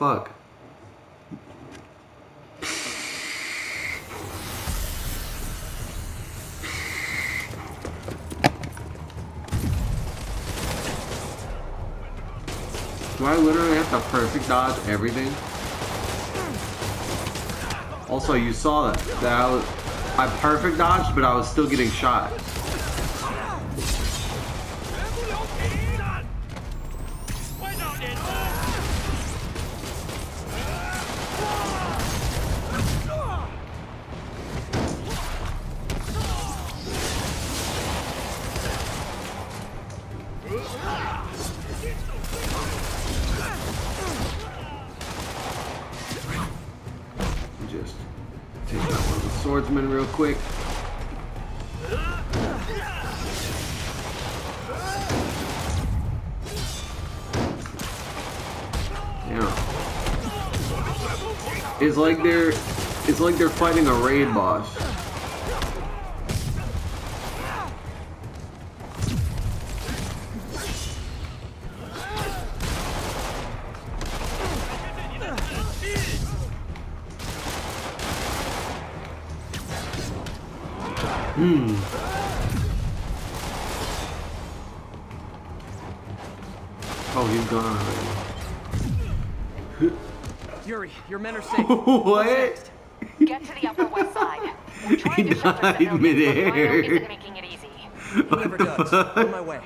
fuck? Do I literally have to perfect dodge everything? Also, you saw that. That I, was, I perfect dodged, but I was still getting shot. Just take out one of the swordsmen real quick. It's like they're it's like they're fighting a raid boss. Hmm. Oh, he's gone already. Yuri, your men are safe. what? Get to the Upper West Side. We're He to shelter died civilians, but midair. Rhino isn't making it easy. Whoever does, on my way.